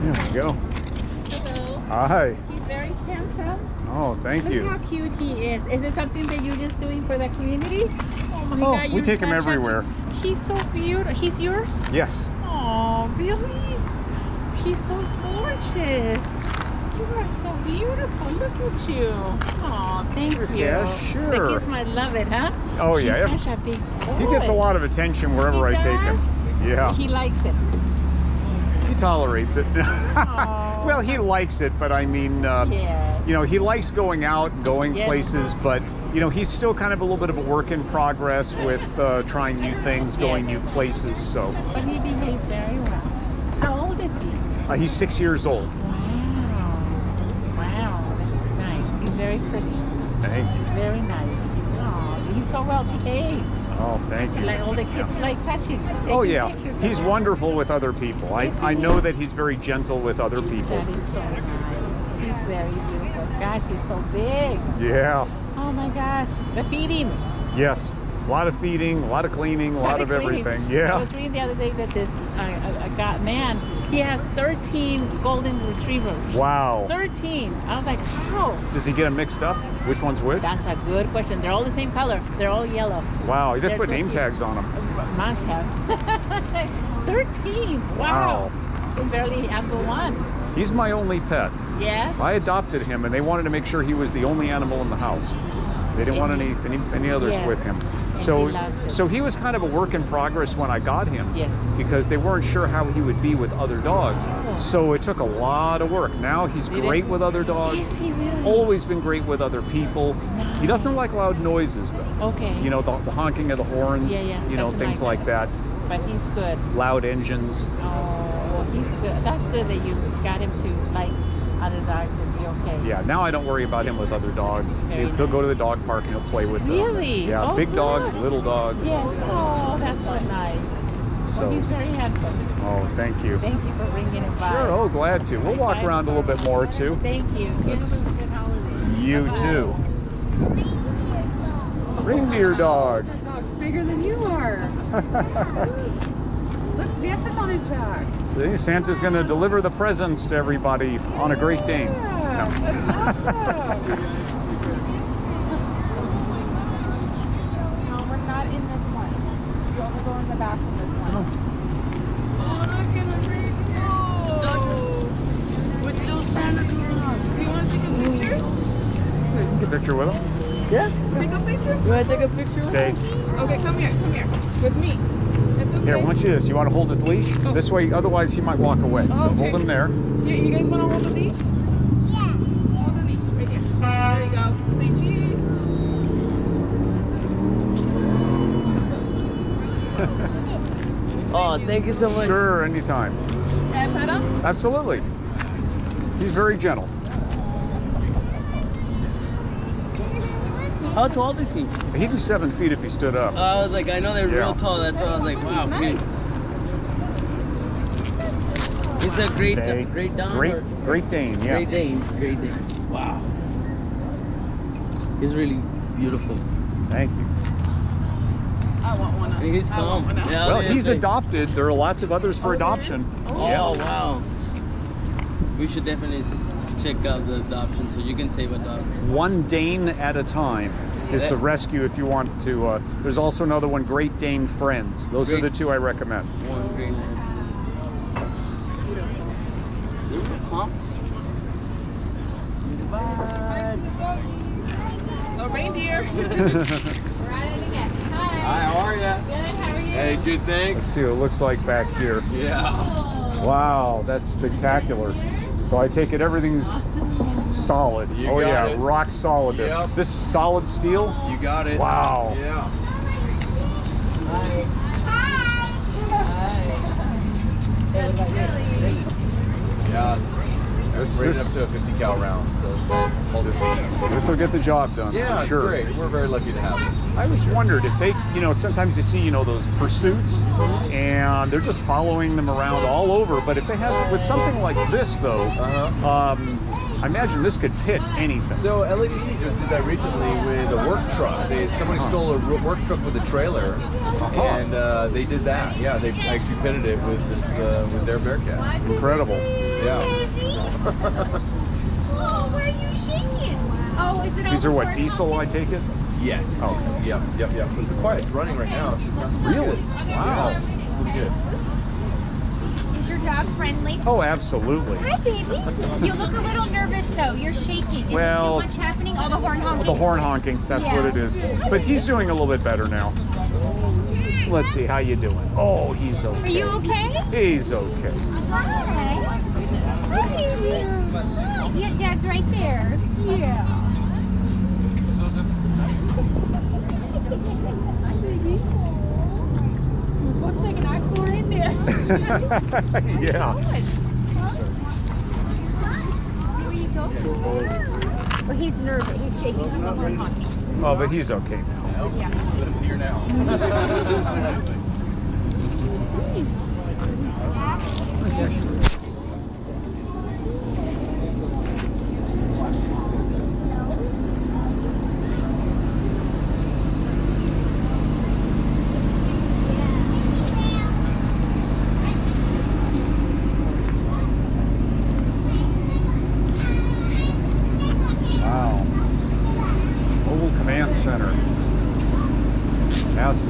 There we go. Hello. Hi. He's very handsome. Oh, thank you. Look how cute he is. Is it something that you're just doing for the community? Oh my Oh, God, we take him such a- everywhere. He's so beautiful. He's yours? Yes. Oh, really? He's so gorgeous. You are so beautiful. Look at you. Oh, thank Sure, you. Cass, sure. The kids might love it, huh? Oh, yeah. He's such a big boy. He gets a lot of attention wherever He I take him. Yeah. He likes it. Tolerates it. Well, he likes it, but I mean, uh, Yeah. you know, he likes going out and going Yeah. places, but you know, he's still kind of a little bit of a work in progress with uh, trying new things, going Yes. new places. So But he behaves very well. How old is he? uh, he's six years old. Wow. Wow, that's nice. He's very pretty. Thank you. Very nice. Oh, he's so well behaved. Oh, thank you. Like all the kids like touching. Oh yeah, pictures he's wonderful with other people. I, Yes, I know is. that he's very gentle with other people. That is so nice. He's very beautiful. God, he's so big. Yeah. Oh my gosh. The feeding. Yes. A lot of feeding, a lot of cleaning, a lot of cleaning. everything. I was reading the other day that this uh, guy, man, he has 13 golden retrievers. Wow. 13. I was like, how? Does he get them mixed up? Which one's which? That's a good question. They're all the same color. They're all yellow. Wow. He just They're put so name cute. tags on them. Must have. 13. Wow. We barely have one. He's my only pet. Yes. I adopted him, and they wanted to make sure he was the only animal in the house. They didn't want any any, any others Yes. with him. So he so he was kind of a work in progress when I got him. Yes. Because they weren't sure how he would be with other dogs. Oh. So it took a lot of work. Now he's Did it? great with other dogs. Is he really? Always been great with other people. He doesn't like loud noises though. Okay. You know, the, the honking of the horns, Yeah, yeah, you know, doesn't things like like that. But he's good. Loud engines. Oh, he's good. That's good that you got him to like other dogs okay. Yeah, now I don't worry about him with other dogs. Very He'll, he'll go to the dog park and he'll play with them. Really? Yeah, Oh, big dogs, little dogs. Yes. Oh, that's so nice. So- oh, he's very handsome. Oh, thank you. Thank you for bringing him by. Sure, oh, glad to. We'll walk around a little bit more too. Thank you. You That's- have a good holiday. You Bye-bye. too. Reindeer dog. That dog's bigger than you are. Look, Santa's on his back. See, Santa's going to deliver the presents to everybody on a Great Dane. Yeah, that's awesome. No, we're not in this one. You only go in the back of this one. Oh, look at the radio. With little Santa Claus. You want to take a picture? You get a picture with him. Take a picture? You want to take a picture? Stay. Okay, come here, come here. With me. It's okay. Here, why don't you do this? You want to hold his leash? Oh. This way, otherwise he might walk away. So Oh, okay. hold him there. You, you guys want to hold the leash? Yeah. Hold the leash right here. There you go. Say cheese. Oh, thank you so much. Sure, anytime. Can I pet him? Absolutely. He's very gentle. How tall is he? He'd be seven feet if he stood up. Oh, I was like, I know they're Yeah. real tall. That's why I was like, wow, Nice. good. It's a great, Stay. great Dane. Great, or- Great Dane, yeah. Great Dane. Great Dane. Wow. He's really beautiful. Thank you. I want one. And he's I want calm. one. Yeah, Well, he's it. adopted. There are lots of others for Oh, there adoption. is? Oh, wow. We should definitely check out the adoption so you can save a dog. One Dane at a time is the rescue if you want to. Uh, there's also another one, Great Dane Friends. Those are the two I recommend. One great man. Huh? A reindeer. Hi, how are ya? Hey, good, Let's thanks. see what it looks like back here. Yeah. Wow, that's spectacular. So I take it everything's solid. You oh got yeah, it. rock solid. Yep. This is solid steel. You got it. Wow. Yeah. Yeah, it's, This, it's rated this, up to a 50 cal round, so it's nice. This will get the job done. yeah, it's sure. great. We're very lucky to have it. I always wondered if they, you know, sometimes you see, you know, those pursuits and they're just following them around all over. But if they have, with something like this though, Uh-huh. um, I imagine this could pit anything. So LAPD just did that recently with a work truck. They somebody Huh. stole a work truck with a trailer, Uh-huh. and uh, they did that. Yeah, they actually pitted it with this uh, with their BearCat. Incredible. Yeah. Oh, why are you shaking? Oh, is it These are what for diesel? I take it. Yes. Oh. Yep, yep, yep. It's quiet. It's running right now. so It's Really? Wow. It's pretty good. Is your dog friendly? Oh, absolutely. Hi, baby. You look a little nervous though. You're shaking. Is Well- it too much happening? All the horn honking. The horn honking. That's what it is. But he's doing a little bit better now. Let's see how you doing. Oh, he's okay. Are you okay? He's okay. Hi. Hi, Yeah, Dad's right there. Yeah. Hi, baby. Looks like an encore in there. yeah. Where you go? Well, he's nervous. He's shaking from the horn. Oh, but he's okay now. But it's here now. Center. Massive.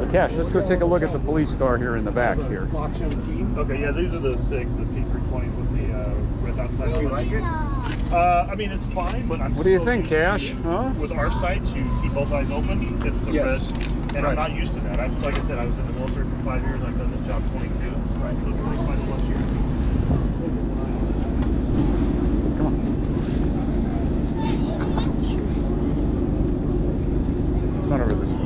So, Cash, let's go take a look at the police car here in the back here. Block 17. Okay, yeah, these are the six, the P320s with the uh, red outside. You like it? Uh, I mean, it's fine, but I'm What do you think, Cash? Huh? With our sights, you see both eyes open. It's the Yes. red, and Right. I'm not used to that. I, like I said, I was in the military for five years. I've done this job 22, right? So 25 plus years. Come on. Let's run over this way.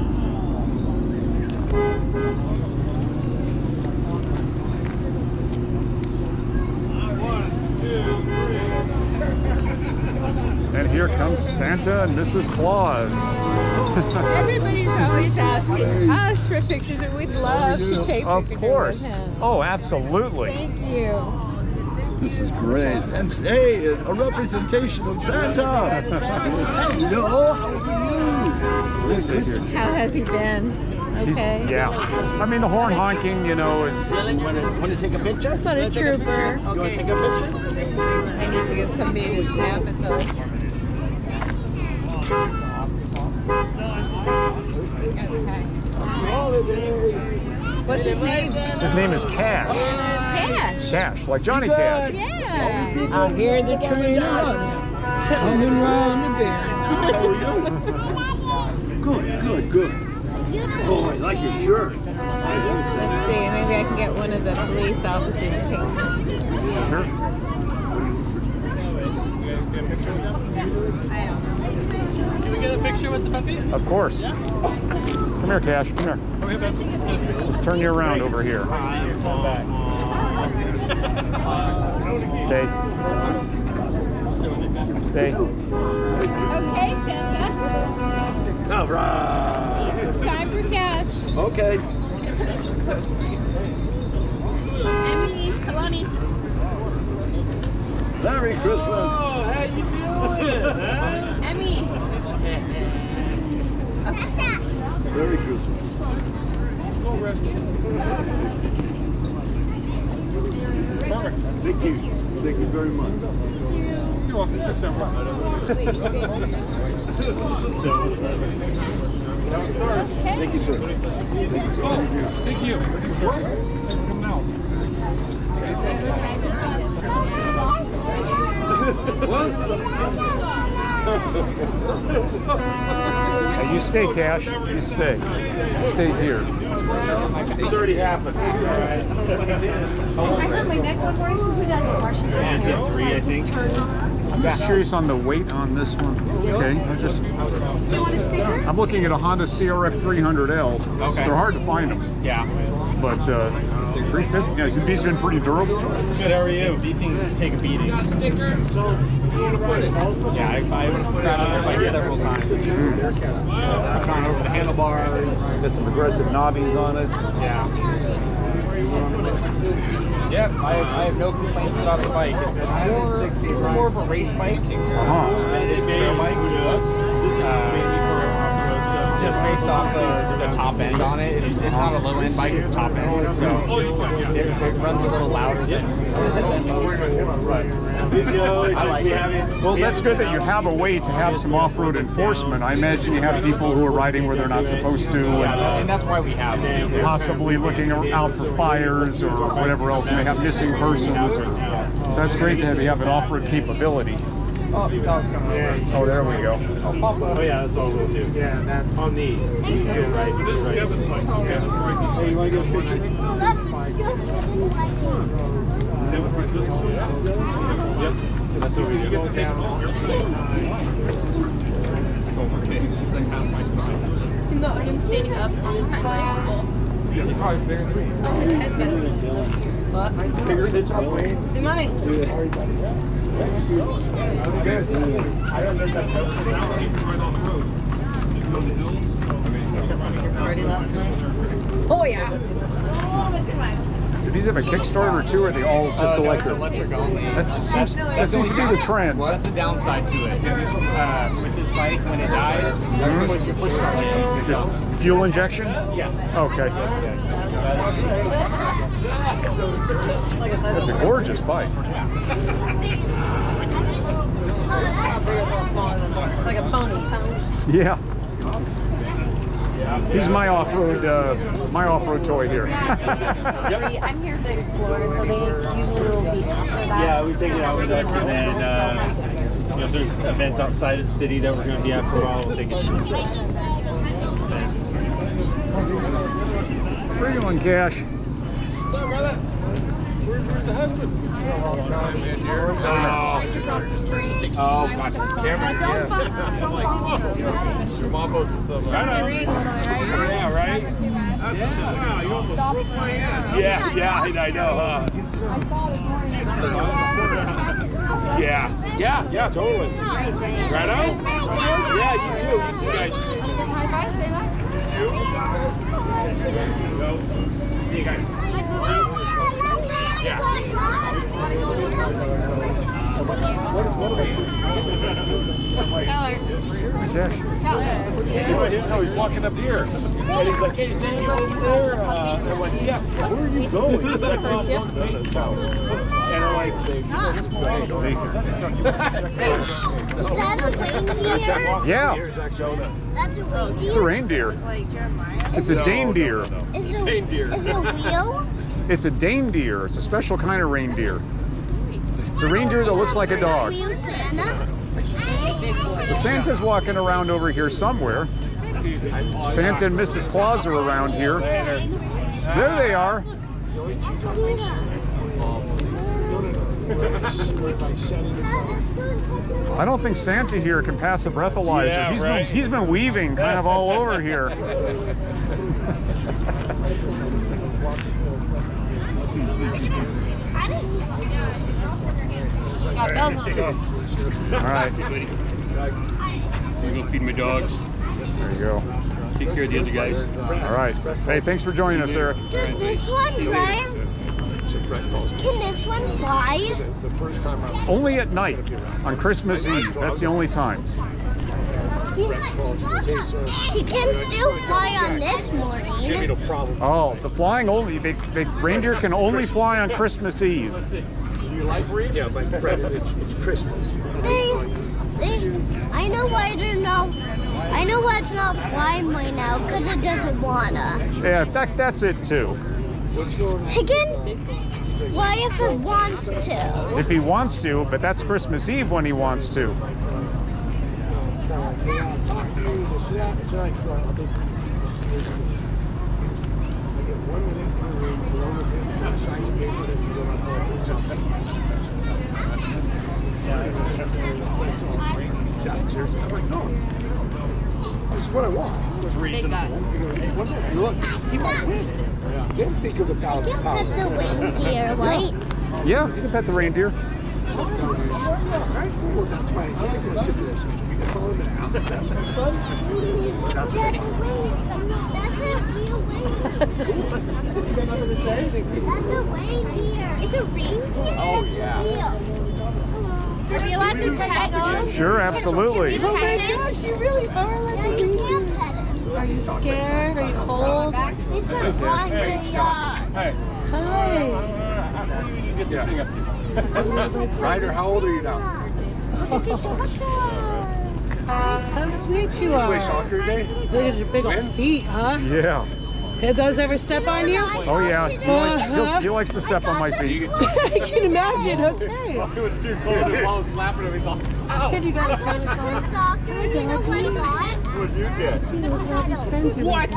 And here Santa and Mrs. Claus. Everybody's always asking us for pictures, and we'd love to take Of pictures course. with him. Oh, absolutely. Thank you. This is great. And hey, a representation of Santa. Hello, how are you? How has he been? He's- Okay. yeah. I mean, the horn honking, you know, is. Want to take a picture? What a trooper. You want to take a picture? I need to get somebody to snap it though. What's his name? His name is Cash. Cash. Cash, like Johnny Cash. Yeah. I hear the train coming round the bend. Good, good, good. Oh, I like your shirt. Let's see. Maybe I can get one of the police officers to take one. Sure. Can we get a picture with the puppy? Of course. Come here, Cash. Come here. Let's turn you around over here. Stay. Stay. Okay, Santa. All right. Time for cash. Okay. Emily, Kalani. Merry Christmas. Oh, how you doing? Emmy. Merry Christmas. Thank you. Thank you very much. Thank you, sir. Thank you. Hey, you stay, Cash. You stay. You stay here. It's already happened. I hurt my neck one morning since we done the Washington. And three, I think. I'm just curious on the weight on this one. Okay, I just. Do you want a sticker? I'm looking at a Honda CRF 300L. Okay. They're hard to find them, Yeah. but uh, 350. Yeah, these have been pretty durable. Good, how are you? These things take a beating. Yeah, I, I've crashed this bike several times. I've gone over the handlebars. Got some aggressive knobbies on it. Yeah. Yeah, I have, I have no complaints about the bike. It's, it's more, more of a race bike Uh-huh. than it is a trail bike. Uh, just based off of the top end on it. It's, it's not a low end bike, it's top end. So it, it runs a little louder than. Well, that's good that you have a way to have some off-road enforcement. I imagine you have people who are riding where they're not supposed to, and And that's why we have it. possibly looking out for fires or whatever else. They have missing persons, or, so that's great to have you have an off-road capability. Oh, there we go. Oh yeah, that's all we'll do. Yeah, that's on these. These two, right? Hey, you want to get a picture? Oh, that looks disgusting. Yep. That's what we do. No, him standing up on his hind legs. Oh. Oh, his head's better. What? Bigger than John Wayne. Do money. Oh yeah. Do these have a Kickstarter too, or are they all just Uh, no, electric? electric only. That seems, that seems to be the trend. That's the downside to it. Uh, with this bike, when it dies, you push start it. Fuel injection? Yes. Okay. That's a gorgeous bike. It's like a pony. Yeah. He's my off-road, uh, my off-road toy here. I'm here to explore, so they usually will be after that. Yeah, we take it out with us, and then uh, you know, if there's events outside of the city that we're going to be at for a while, we'll take it. Where are you going, Cash? Oh, oh gotcha. Cameron, yeah. Mambo's and stuff. Yeah, right? Yeah. Wow, you almost broke my hand. Yeah, yeah, I I know, huh? Yeah, yeah, yeah, totally. Right on? Yeah, you too. You too. High five, say that. Go. See you guys. Keller. Cash. No, he's walking up here. And he's like, hey, is Andy over there? Uh, and I'm like, yeah. Where are you going? He's like, oh, I'm going to Ben's house. And I'm like, Is that a reindeer? Yeah, That's a reindeer. it's a reindeer. It's a Dane deer. Is it, is it a wheel? It's a Dane deer. It's a special kind of reindeer. It's a reindeer that looks like a dog. The Santa's walking around over here somewhere. Santa and Mrs. Claus are around here. There they are. I don't think Santa here can pass a breathalyzer. Yeah, He's right. been he's been weaving kind of all over here. Got bells on. All right, I'm gonna feed my dogs. there you go. Take care of the other guys. All right. Hey, thanks for joining us, Eric. Does this one drive? Can this one fly? the first time Only at night on Christmas Eve. That's the only time. He can still fly on this morning. Oh, the flying only. They, reindeer can only fly on Christmas Eve. Do you like reefs? yeah, my friend, it's, it's Christmas. They, they, I know why they're not. I know why it's not flying right now because it doesn't wanna. Yeah, that, that's it too. It can fly if he wants to. If he wants to, but that's Christmas Eve when he wants to. I'm like, no. This is what I want. It's reasonable. Look, he might win. Didn't think of the power. You can pet the reindeer, right? Yeah, you can pet the reindeer. That's a reindeer. That's a reindeer. It's a reindeer? Oh, yeah. Are we allowed to pet them? Sure, absolutely. Oh my gosh, you really are like a reindeer. Are you scared? Are you cold? It's a fun Get this thing up. Ryder, how old are you now? How sweet you are. Play soccer today? Look at your big old feet, huh? Yeah. Did those ever step on you? Oh yeah. He likes, he'll- he likes to step on my feet. I can imagine. Okay. It was too cold. His mom was slapping him. He thought, ow. Can you go to Santa Claus? Soccer, you know what not? What'd you get? What?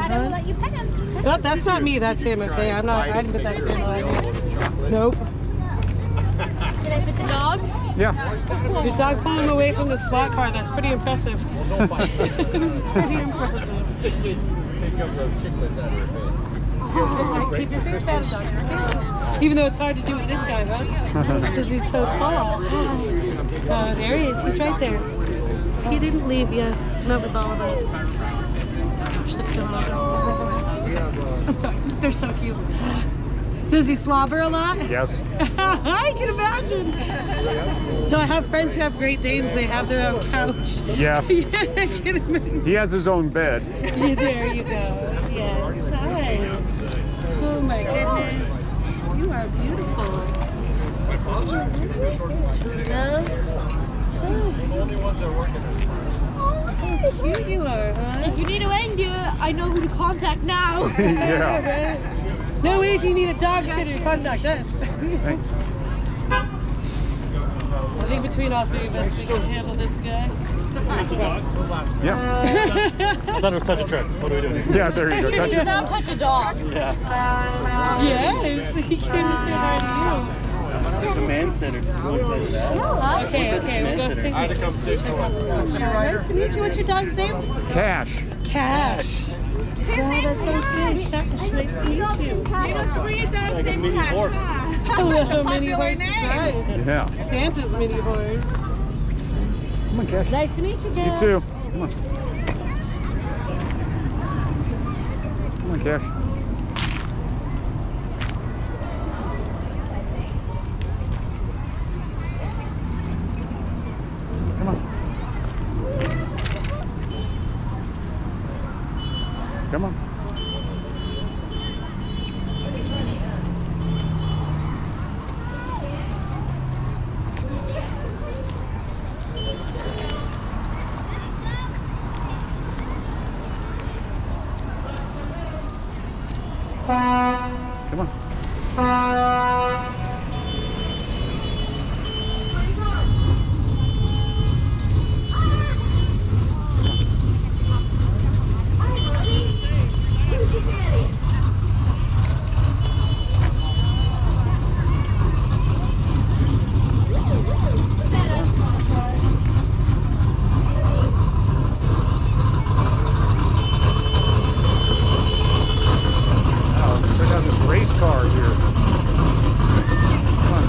Oh, that's not me. That's him. Okay, I'm not. I didn't put that Santa on you. Nope. Did I fit the dog? Yeah. Your dog pulled him away from the SWAT car. That's pretty impressive. it was pretty impressive. Take up those chiclets out of her face. Oh, like, keep your face out of dog's faces. Even though it's hard to do with this guy, huh? Because he's so tall. Oh, there he is. He's right there. He didn't leave you. Not with all of us. Gosh, look at the dog. I'm sorry. They're so cute. Does he slobber a lot? Yes. I can imagine. So I have friends who have Great Danes. They have their own couch. Yes. yeah, I can imagine. He has his own bed. Yeah, there you go. Yes. Hi. Oh my goodness. You are beautiful. Yes. Only ones that work in Oh, so cute you are, huh? If you need a wedding do I know who to contact now. yeah. No way if you need a dog sitter, contact us. Thanks. I think between all three of us, we can handle this guy. Yeah. Let her touch a trick. What are we do? Yeah, there you go. Touch You it. now touch a dog. Yeah. Yes, he came to say hi to The man center. Huh? to. Okay, okay, we'll go sing. I had to come Nice to meet you. What's your dog's name? Cash. Cash. Wow, that sounds good. Cash, nice to meet you. A named mini Cash. horse. Little mini horse is name. Yeah. Santa's mini horse. Come on, Cash. Nice to meet you, Cash. You too. Come on. Come on, Cash. Come on. Come on. Come on. Oh, check out this race car here. Come on.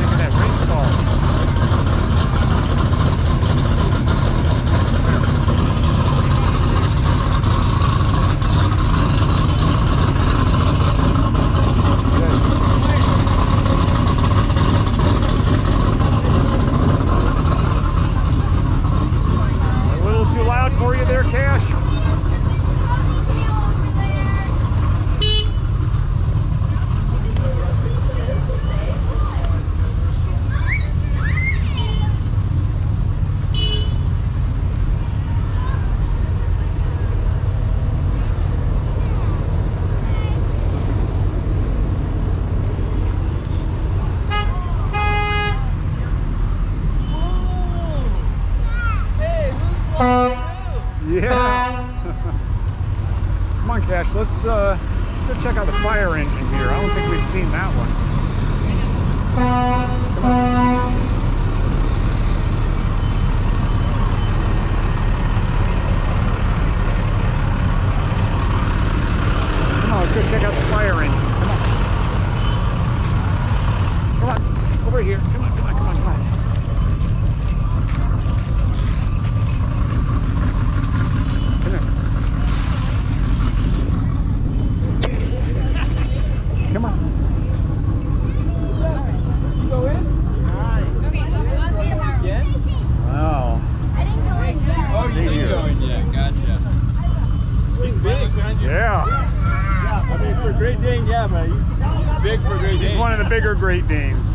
Look at that race car. A for you there, Cash? Yeah. Come on, Cash. Let's uh, let's go check out the fire engine here. I don't think we've seen that one. Come on. Come on, let's go check out the fire engine. Come on. Come on, over here. Come on, come on, come on, come on. Come here. Come on. Yeah, but he's big for Great He's one of the bigger Great Danes.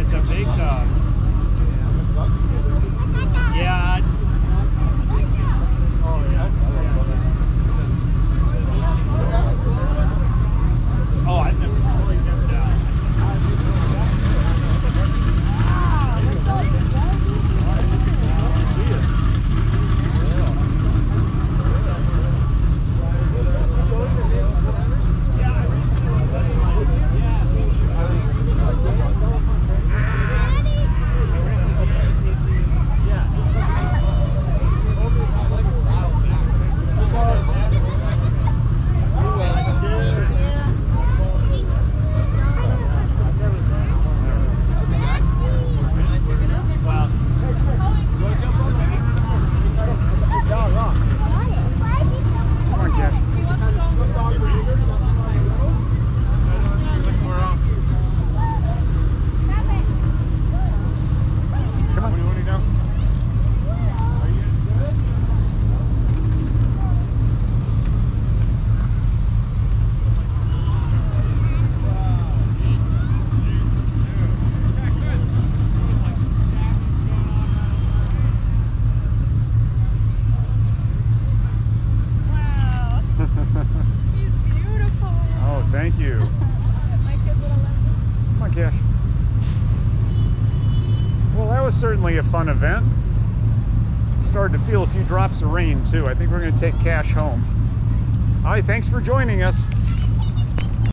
It's a big dog. Yeah. Oh, I've never. Oh, he's never down. Come on, Cash. Come on. What do you know? Wow. He's beautiful. Oh, thank you. My kid little Come on, Cash. Well, certainly a fun event. Started to feel a few drops of rain, too. I think we're going to take Cash home. Right, thanks for joining us.